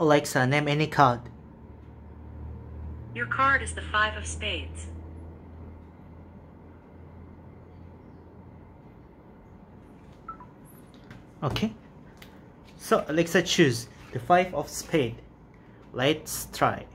Alexa, name any card. Your card is the five of spades. Okay. So Alexa choose the five of spade. Let's try.